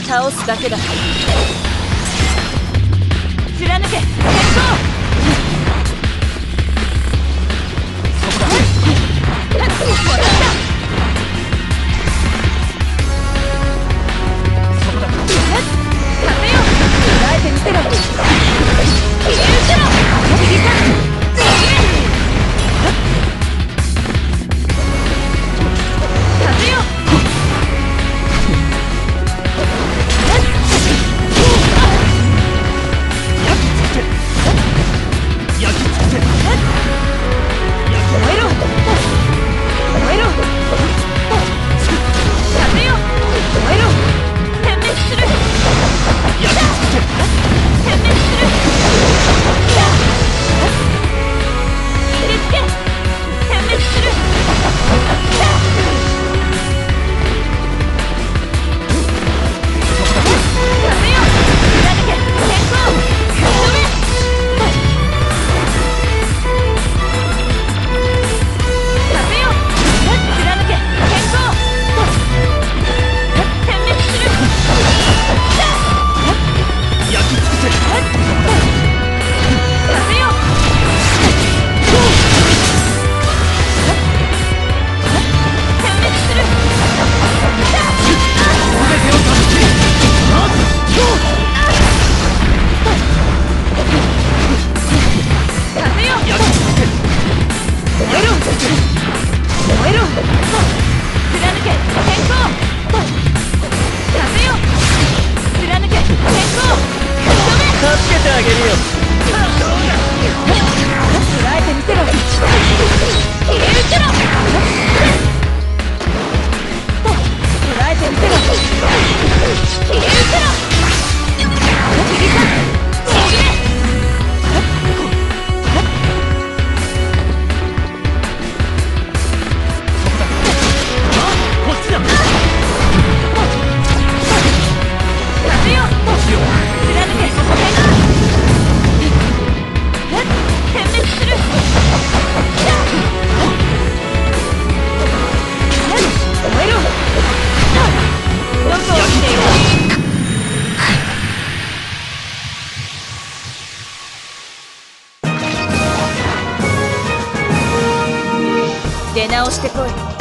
倒すだけだ。貫け。鉄鋼 Come on. 出直してこい。